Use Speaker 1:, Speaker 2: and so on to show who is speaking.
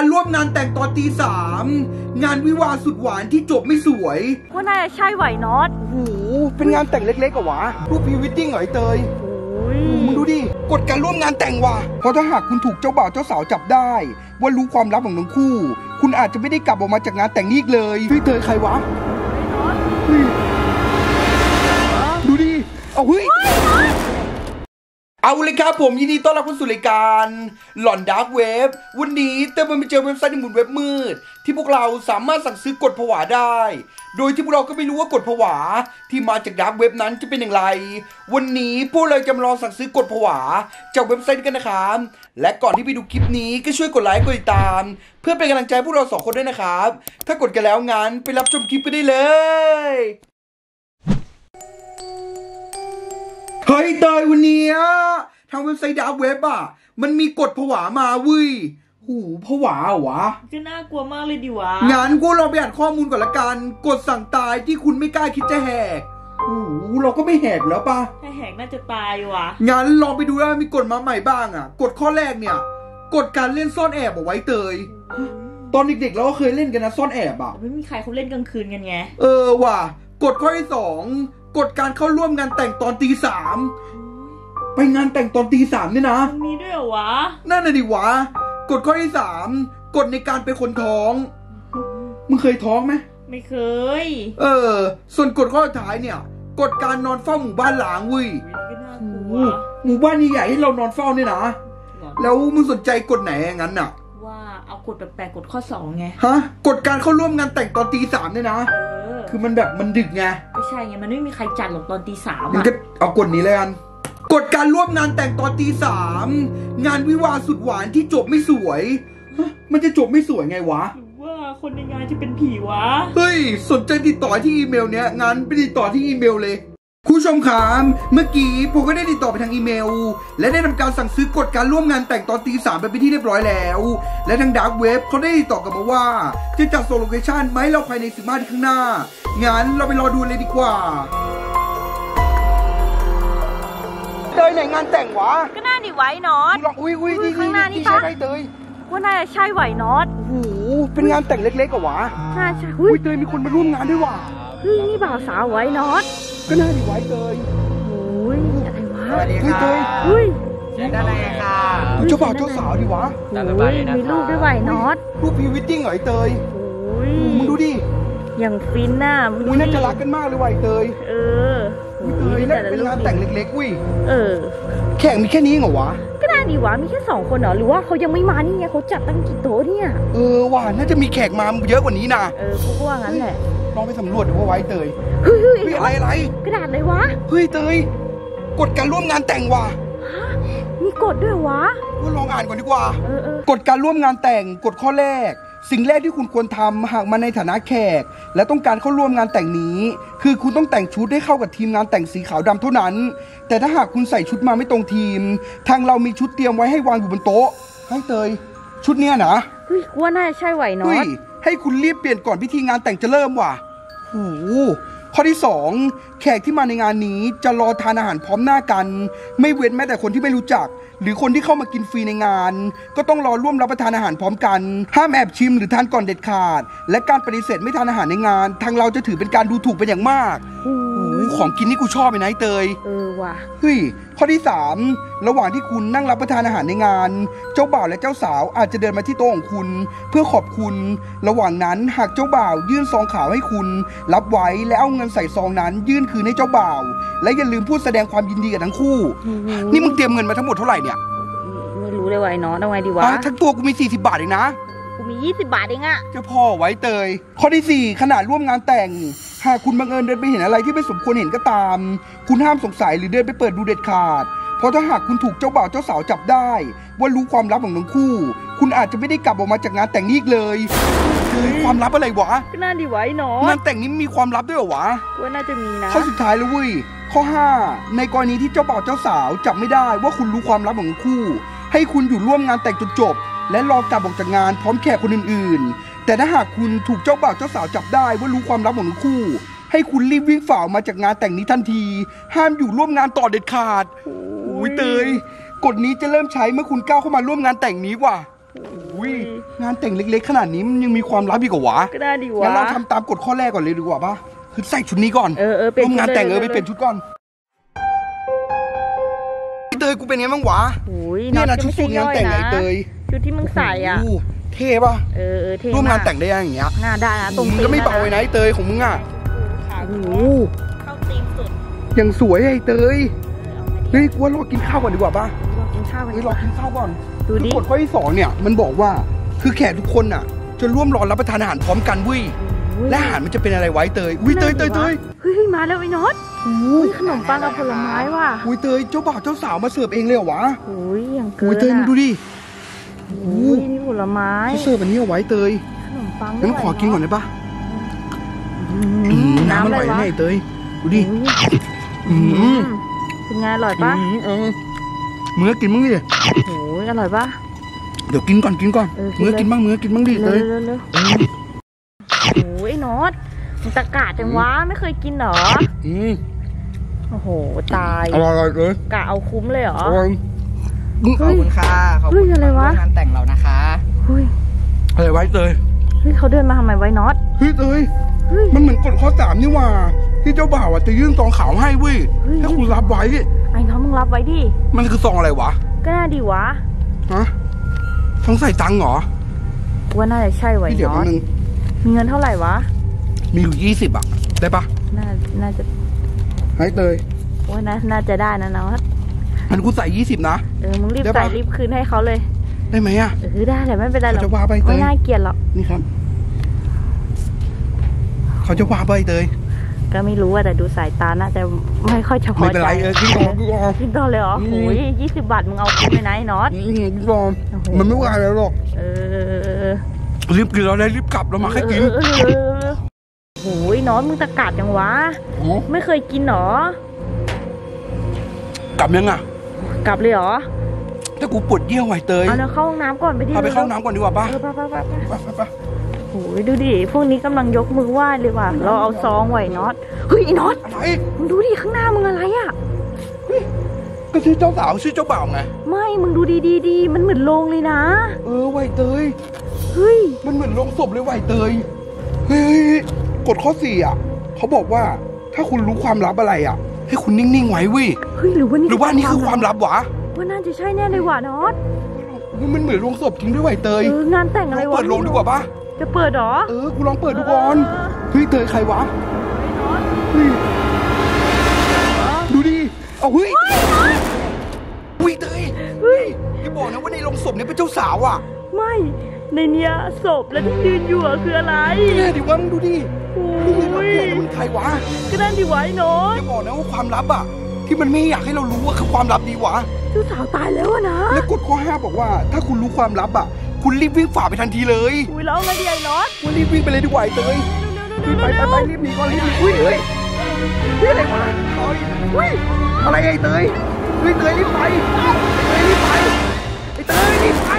Speaker 1: การร่วมงานแต่งตอนตีสามงานวิวาห์สุดหวานที่จบไม่สวย
Speaker 2: ว่าน่าจะใช่ว่ะน็อต
Speaker 1: โอ้โหเป็นงานแต่งเล็กๆกับวะรูปพรีวิดดิ้งเหรอไอเตย
Speaker 2: โอ้ย
Speaker 1: มึงดูดิกฎการร่วมงานแต่งว่ะ เพราะถ้าหากคุณถูกเจ้าบ่าวเจ้าสาวจับได้ ว่ารู้ความลับของทั้งคู่ คุณอาจจะไม่ได้กลับออกมาจากงานแต่งนี้อีกเลยเฮ้ยเตยใครวะ
Speaker 2: น็อต
Speaker 1: เฮ้ยดูดิ เอาเฮ้ย เอาเลยครับผมยินดีต้อนรับเข้าสู่รายการหลอน dark web วันนี้เตยมันไปเจอเว็บไซต์ในมุมเว็บมืด ที่พวกเราสามารถสั่งซื้อกฎผวาได้ โดยที่พวกเราก็ไม่รู้ว่ากฎผวาที่มาจาก dark web นั้นจะเป็นอย่างไร วันนี้พวกเราจะมาลองสั่งซื้อกฎผวาจากเว็บไซต์กันนะครับและก่อนที่ไปดูคลิปนี้ก็ช่วยกดไลค์กดติดตาม เพื่อเป็นกำลังใจพวกเราสองคนด้วยนะครับ ถ้ากดกันแล้วงั้นไปรับชมคลิปกันได้เลย เฮ้ยเตยวันเนี้ยทางเว็บไซต์ dark web อะ มันมีกฎผวามาเว้ยกฎผวาเหรอวะ
Speaker 2: ก็น่ากลัวมากเลยดิวะ
Speaker 1: งั้นกูลองไปอ่านข้อมูลก่อนละกันกฎสั่งตายที่คุณไม่กล้าคิดจะแหกหูเราก็ไม่แหกแล้วปะ
Speaker 2: ถ้าแหกน่าจะตายว่ะ
Speaker 1: งั้นลองไปดูว่ามีกฎมาใหม่บ้างอะ กฎข้อแรกเนี่ย กฎการเล่นซ่อนแอบเอาว่ะเตย ตอนเด็กๆเราก็เคยเล่นกันนะซ่อนแอบอะ
Speaker 2: ไม่มีใครเขาเล่นกลางคืนกันไง
Speaker 1: เออว่ะ กฎข้อที่สอง กฎการเข้าร่วมงานแต่งตอนตีสามไปงานแต่งตอนตีสามเนี่ยนะ
Speaker 2: มันมีด้วยเหรอวะ
Speaker 1: นั่นน่ะดิวะ กฎข้อที่สามกฎในการเป็นคนท้อง มึงเคยท้องไหม
Speaker 2: ไม่เคย
Speaker 1: เออ ส่วนกฎข้อสุดท้ายเนี่ย กฎการนอนเฝ้าหมู่บ้านหลางเว้ย
Speaker 2: ก็น่าก
Speaker 1: โอ้
Speaker 2: ลั
Speaker 1: โห
Speaker 2: ว
Speaker 1: หมู่บ้านใหญ่ๆให้เรานอนเฝ้าเนี่ยนะ แล้วมึงสนใจกฎไหนอย่างนั้นน่ะ
Speaker 2: ว่าเอากดแปลกๆกดข้อสองไง
Speaker 1: ฮะ กฎการเข้าร่วมงานแต่งตอนตีสามเนี่ยนะ
Speaker 2: เออ
Speaker 1: คือมันแบบมันดึกไง
Speaker 2: ก็ใช่ไงมันไม่มีใครจัดหรอกตอนตีสาม
Speaker 1: มัน
Speaker 2: อะ
Speaker 1: ก็เอากฎนี้เลยกันกฎการร่วมงานแต่งตอนตีสามงานวิวาห์สุดหวานที่จบไม่สวยฮะมันจะจบไม่สวยไงวะ
Speaker 2: หรือว่าคนในงานจะเป็นผีวะ
Speaker 1: เฮ้ย สนใจติดต่อที่อีเมลเนี้ยงั้นไปติดต่อที่อีเมลเลย คุณผู้ชมครับ เมื่อกี้ผมก็ได้ติดต่อไปทางอีเมล และได้ทำการสั่งซื้อกฎการร่วมงานแต่งตอนตีสามไปเป็นที่เรียบร้อยแล้ว และทาง dark web เขาได้ติดต่อกลับมาว่า จะจัดส่ง location มาให้เราภายในสิบห้านาทีข้างหน้า งั้นเราไปรอดูเลยดีกว่าเตยไหนงานแต่งวะ
Speaker 2: ก็น่าดิไว้น็อต
Speaker 1: ลองอุ้ยอุ้ย
Speaker 2: อุ้ยข้างหน้านี่
Speaker 1: ใช่
Speaker 2: ปะ
Speaker 1: ไหมเตย
Speaker 2: ว่าน่าจะใช่ว่ะน็อต
Speaker 1: โอ้โหเป็นงานแต่งเล็กๆกับวะ
Speaker 2: น่าใช่เฮ้ย
Speaker 1: อุ้ยเตยมีคนมาร่วมงานด้วยว่ะ
Speaker 2: เฮ้ยนี่บ่าวสาวว่ะน็อต
Speaker 1: ก็น่าดีไว้เตย
Speaker 2: โอ้ยอะไรวะ
Speaker 3: สวัสดี
Speaker 1: เฮ้ย
Speaker 3: ค่ะ
Speaker 1: เตย
Speaker 2: เฮ้ย
Speaker 3: เชิญด้านในค่ะ
Speaker 1: ดูเจ้าบ่าวเจ้าสาวดิวะ
Speaker 3: ตามสบายเลยนะ
Speaker 2: มีรูปด้วยว่ะน็อต
Speaker 1: รูปพรีวิดดิ้งเหรอไอเตย
Speaker 2: โอ้ย
Speaker 1: มึงดูดิ
Speaker 2: อย่างฟินน่ะมึงดู
Speaker 1: มึงน่า
Speaker 2: ดิ
Speaker 1: จะรักกันมากเลยว่ะไอเตย
Speaker 2: เออ
Speaker 1: อุ้ยเตยนั่นเป็นงานแต่งเล็กๆว่ะ
Speaker 2: เออ
Speaker 1: แขกมีแค่นี้เหรอวะ
Speaker 2: ก็น่าดีวะมีแค่สองคนเหรอหรือว่าเขายังไม่มานี่ไงเขาจัดตั้งกี่โต๊ะเนี่ย
Speaker 1: เออว่ะน่าจะมีแขกมาเยอะกว่านี้นะ
Speaker 2: เออกูก็ว่างั้นแหละ
Speaker 1: ลองไปสำรวจดูว่าไว้เตย
Speaker 2: เฮ้ยเฮ้ย
Speaker 1: เฮ้ยอะไรอะไร
Speaker 2: กระดาษเลยวะ
Speaker 1: เฮ้ยเตยกฎการร่วมงานแต่งว่ะ
Speaker 2: ฮะมีกฎด้วยเหรอวะ
Speaker 1: ว่าลองอ่านก่อนดีกว่า
Speaker 2: เออเออก
Speaker 1: ฎการร่วมงานแต่งกฎข้อแรก สิ่งแรกที่คุณควรทำหากมาในฐานะแขก และต้องการเข้าร่วมงานแต่งนี้ คือคุณต้องแต่งชุดให้เข้ากับทีมงานแต่งสีขาวดำเท่านั้น แต่ถ้าหากคุณใส่ชุดมาไม่ตรงทีม ทางเรามีชุดเตรียมไว้ให้วางอยู่บนโต๊ะให้เตย ชุดเนี้ยนะ
Speaker 2: เฮ้ยกูว่าน่าจะใช่ไหวน็อ
Speaker 1: เฮ้ย
Speaker 2: ต
Speaker 1: ให้คุณรีบเปลี่ยนก่อนพิธีงานแต่งจะเริ่มว่ะโอ้ข้อที่สองแขกที่มาในงานนี้จะรอทานอาหารพร้อมหน้ากัน ไม่เว้นแม้แต่คนที่ไม่รู้จัก หรือคนที่เข้ามากินฟรีในงาน ก็ต้องรอร่วมรับประทานอาหารพร้อมกัน ห้ามแอบชิมหรือทานก่อนเด็ดขาด และการปฏิเสธไม่ทานอาหารในงาน ทางเราจะถือเป็นการดูถูกเป็นอย่างมาก
Speaker 2: โอ้
Speaker 1: ของกินนี่กูชอบไปนะไอ้เตย
Speaker 2: เออว่ะ
Speaker 1: เฮ้ยข้อที่ 3 ระหว่างที่คุณนั่งรับประทานอาหารในงาน เจ้าบ่าวและเจ้าสาวอาจจะเดินมาที่โต๊ะของคุณ เพื่อขอบคุณ ระหว่างนั้นหากเจ้าบ่าวยื่นซองขาวให้คุณ รับไว้และเอาเงินใส่ซองนั้น ยื่นคืนให้เจ้าบ่าว และอย่าลืมพูดแสดงความยินดีกับทั้งคู่นี่มึงเตรียมเงินมาทั้งหมดเท่าไหร่เนี่ย
Speaker 2: ไม่รู้เลยไหวน็อตเอาไงดีวะ
Speaker 1: อะทั้งตัวกูมี 40 บาทเองนะ
Speaker 2: กูมี 20 บาทเองอะ
Speaker 1: เจ้าพ่อไว้เตย ข้อที่4ขนาดร่วมงานแต่ง หากคุณบังเอิญเดินไปเห็นอะไรที่ไม่สมควรเห็นก็ตาม คุณห้ามสงสัยหรือเดินไปเปิดดูเด็ดขาด เพราะถ้าหากคุณถูกเจ้าบ่าวเจ้าสาวจับได้ ว่ารู้ความลับของทั้งคู่ คุณอาจจะไม่ได้กลับออกมาจากงานแต่งนี้อีกเลยเฮ้ยความลับอะไรวะ
Speaker 2: ก็น่าดีไว้น็องาต
Speaker 1: นแต่งนี้มีความลับด้วยเหรอวะ
Speaker 2: กูว่าน่าจะมีนะ
Speaker 1: ข้อสุดท้ายแล้วเว้ยข้อ 5 ในกรณีที่เจ้าบ่าวเจ้าสาวจับไม่ได้ว่าคุณรู้ความลับของทั้งคู่ ให้คุณอยู่ร่วมงานแต่งจนจบและรอกลับออกจากงานพร้อมแขกคนอื่นๆ แต่ถ้าหากคุณถูกเจ้าบ่าวเจ้าสาวจับได้ว่ารู้ความลับของทั้งคู่ ให้คุณรีบวิ่งฝ่าออกมาจากงานแต่งนี้ทันที ห้ามอยู่ร่วมงานต่อเด็ดขาดโอ้ยเตยกฎนี้จะเริ่มใช้เมื่อคุณก้าวเข้ามาร่วมงานแต่งนี้ว่ะ
Speaker 2: โอ้โห
Speaker 1: อุ้ยงานแต่งเล็ก ๆ ขนาดนี้มันยังมีความลับอีกเหรอวะ
Speaker 2: ก็ได้ดีวะ
Speaker 1: งั้นเราทำตามกฎข้อแรกก่อนเลยดีกว่าปะคือใส่ชุดนี้ก่อน
Speaker 2: เออเออเปลี่ยน
Speaker 1: ร่วมงาน
Speaker 2: ชุดเลย
Speaker 1: แต่งเออ
Speaker 2: เร็
Speaker 1: ไป
Speaker 2: วๆ
Speaker 1: เปลี่ยนชุดก่อนไอ้เตยกูเป็นไงบ้างวะ
Speaker 2: โอ้ย
Speaker 1: เนี่ยนะ
Speaker 2: ก็
Speaker 1: ชุด
Speaker 2: ไม่
Speaker 1: สู
Speaker 2: ใช่
Speaker 1: งงานแต่งไอ้เตย
Speaker 2: ชุดที่มึงใส่อะ
Speaker 1: โโห เท่ปะ
Speaker 2: เออเออเท่
Speaker 1: ร่วมงาน
Speaker 2: ก
Speaker 1: แต่งได้ยังอย่างเงี้ย
Speaker 2: งานได้นะตรง
Speaker 1: มึงก็ไม่เบาเลยนะไอ้เตยของมึงอะ
Speaker 2: โอ้โหเข้าตีมสุด
Speaker 1: ยังสวยไอ้เตยเฮ้ยกูว่ารอกินข้าวก่อนดีกว่าปะ
Speaker 2: เรากินข้าวกัน
Speaker 1: เฮ้
Speaker 2: ดี
Speaker 1: ย
Speaker 2: ก
Speaker 1: รอ
Speaker 2: ว่า
Speaker 1: กินข้าวก่อน
Speaker 2: ดูดิ
Speaker 1: คือกฎข้อที่สองเนี่ยมันบอกว่าคือแขกทุกคนน่ะ จะร่วมรอรับประทานอาหารพร้อมกันเว้ย
Speaker 2: โอ้ย
Speaker 1: และอาหารมันจะเป็นอะไรไว้เตยอุ้ยเตยเตยเตย
Speaker 2: เฮ้ยมาแล้วไอ้น็อตโอ้ยขนมปังกับผลไม้ว่ะ
Speaker 1: อุ้ยเตยเจ้าบ่าวเจ้าสาวมาเสิร์ฟเองเลยเหรอวะ
Speaker 2: โอ้ยอย่างเกิ
Speaker 1: อุ้ย
Speaker 2: น
Speaker 1: เตยมึงดูดิ
Speaker 2: โอ้ยนี่ผลไม้
Speaker 1: เขาเสิร์ฟอันนี้เอาไว้เตย
Speaker 2: ขนมปัง
Speaker 1: งั้น
Speaker 2: ด้วย
Speaker 1: ขอกินก่อนได้ปะ
Speaker 2: อื
Speaker 1: อื
Speaker 2: ม
Speaker 1: มน้ำ
Speaker 2: น้ำ
Speaker 1: อ
Speaker 2: อะไร
Speaker 1: ร่อย
Speaker 2: วะ
Speaker 1: แน่เตยดูดิ
Speaker 2: โอ้ย
Speaker 1: อืม
Speaker 2: เป็นไงอร่อยปะ
Speaker 1: อืมเออมึงก็กินบ้างดิ
Speaker 2: โอ้ยอร่อยปะ
Speaker 1: เดี๋ยวกินก่อนกินก่อน
Speaker 2: เออกิน
Speaker 1: มึง
Speaker 2: เลย
Speaker 1: ก็กินบ้างมึงก็กินบ้างดิเต
Speaker 2: เร็วย
Speaker 1: เเร็
Speaker 2: วเร็วโอ้ยน็อตมันตะกาดจังวะไม่เคยกินเหรอ
Speaker 1: อืม
Speaker 2: โอ้โหตาย
Speaker 1: อร่อยอร่อยเลย
Speaker 2: กะเอาคุ้มเลยเหรอ
Speaker 1: อร่อยอืม
Speaker 3: ขอบคุณค่ะขอบ
Speaker 2: เฮ้
Speaker 3: คุ
Speaker 2: ย
Speaker 3: ณ
Speaker 2: อะไรวะ
Speaker 3: ร่มงานแต่งเรานะคะ
Speaker 2: เฮ้ย
Speaker 1: อะไรไว้เตย
Speaker 2: เฮ้ยเขาเดินมาทำไมไว้น็อต
Speaker 1: เฮ้ยเตย
Speaker 2: เฮ้ย
Speaker 1: มันเหมือนกฎข้อสามนี่หว่า ที่เจ้าบ่าวอะจะยื่นซองขาวให้เว้ย
Speaker 2: เฮ้ย
Speaker 1: ถ้าคุณรับไว้
Speaker 2: ไอ้น้องมึงรับไว้ดิ
Speaker 1: มันคือซองอะไรวะ
Speaker 2: ก็น่าดีวะ
Speaker 1: ฮะซองใส่ตังค์เหรอ
Speaker 2: ว่าน่าจะใช่ไว้
Speaker 1: พี่เดี๋ยว
Speaker 2: น็อ
Speaker 1: แป๊บ
Speaker 2: ต
Speaker 1: นึง
Speaker 2: มีเงินเท่าไหร่วะ
Speaker 1: มีอยู่ยี่สิบอะ ได้ปะ
Speaker 2: น่าน่าจะ
Speaker 1: ให้เตย
Speaker 2: ว่าน่าน่าจะได้นะน็อต
Speaker 1: อันกูใส่ยี่สิบนะ
Speaker 2: เออ มึงรีบ
Speaker 1: ได้ปะ
Speaker 2: ใส่รีบคืนให้เขาเลย
Speaker 1: ได้ไหมอะ
Speaker 2: เออได้แหละไม่เป็นไรหรอก
Speaker 1: เขาจะว่าไปเตย
Speaker 2: ไม่น่าเกลียดหรอก
Speaker 1: นี่ครับ เขาจะว่าไปเตย
Speaker 2: ก็ไม่รู้อะแต่ดูสายตาน่าจะไม่ค่อยเฉพาะ
Speaker 1: ไม่เป็น
Speaker 2: ใจ
Speaker 1: ไรเออกินก่อนกินก่อน
Speaker 2: กินต่อเลยเหรอ
Speaker 1: อืม
Speaker 2: โอ้ยยี่สิบบาทมึงเอาคุ้มเลยนะไอ้น็อต
Speaker 1: อืมกินก่อน
Speaker 2: โอ้โห
Speaker 1: มันไม่ว่าอะไรหรอก
Speaker 2: เออ
Speaker 1: รีบกินแล้วได้รีบกลับแล้วมาให้กิน
Speaker 2: เออเออเออเออโอ้ยน็อตมึงตะกาดจังวะ
Speaker 1: อ๋อ
Speaker 2: ไม่เคยกินเหรอ
Speaker 1: กลับยังอะ
Speaker 2: กลับเลยเหรอ
Speaker 1: ถ้ากูปวดเยี่ยวไหวเตย
Speaker 2: เอาเนาเข้าห้องน้ำก่อนไปดิ
Speaker 1: พาไปเข้าห้องน้ำก่อนดีกว่าปะ
Speaker 2: เออไปไปไปไป
Speaker 1: ไปไปไป
Speaker 2: โอ้ยดูดิพวกนี้กำลังยกมือไหว้เลยว่ะเราเอาซองไหวน็อตเฮ้ยไอ้น็อต
Speaker 1: อะไร
Speaker 2: มึงดูดิข้างหน้ามึงอะไรอะ
Speaker 1: ก็ชื่อเจ้าสาวชื่อเจ้าบ่าวไง
Speaker 2: ไม่มึงดูดีดีดีมันเหมือนโรงเลยนะ
Speaker 1: เออไหวเตย
Speaker 2: เฮ้ย
Speaker 1: มันเหมือนโลงศพเลยไหวเตยเฮ้ยกฎข้อสี่อะเขาบอกว่าถ้าคุณรู้ความลับอะไรอะ ให้คุณนิ่งๆไว้เว้ย
Speaker 2: เฮ้ยหรือว่านี่
Speaker 1: หรือว่านี่คือความลับวะ
Speaker 2: ว่าน่าจะใช่แน่เลยว่ะน็อต
Speaker 1: มันเหมือนโลงศพจริงด้วยไหวเตย
Speaker 2: เอองานแต่งอะไร
Speaker 1: ลอง
Speaker 2: วะ
Speaker 1: เปิดโลงดีกว่าปะ
Speaker 2: จะเปิดเหรอ
Speaker 1: เออกูลองเปิดดูก่อนเฮ้ยเตยใครวะ
Speaker 2: ไอ้น็อต
Speaker 1: เฮ้ยดูดิเอาเฮ้ยเฮ้ยเตย
Speaker 2: เฮ้ย
Speaker 1: อย่าบอกนะว่าในโรงศพเนี่ยเป็นเจ้าสาวอะ
Speaker 2: ไม่ในเนี้ยศพแล้วที่ยืนอยู่อะคืออะไร
Speaker 1: แน่ดิวะมึงดูดิ
Speaker 2: โอ้
Speaker 1: นี่คือรับ
Speaker 2: ย
Speaker 1: แขกมึงใครวะ
Speaker 2: ก็นั่นดิไวะไอ้น็อ
Speaker 1: อ
Speaker 2: ต
Speaker 1: ย่าบอกนะว่าความลับอะ ที่มันไม่อยากให้เรารู้ว่าคือความลับดีวะ
Speaker 2: เจ้าสาวตายแล้วอะนะ
Speaker 1: และกฎข้อห้าบอกว่า ถ้าคุณรู้ความลับอะ คุณรีบวิ่งฝ่าไปทันทีเลย
Speaker 2: อุ้ยแล้วไงดีไอ้น็อต
Speaker 1: คุณรีบวิ่งไปเลยดีกว่าไอ้เตยรีบไปไปไปรีบหนีก่อนรีบหนีอุ้ยเฮ้ยเฮ้ยอะไรวะเฮ้ยเฮ้ยอะไรไอ้เตยเฮ้ยเตยรีบไปเตยรีบไป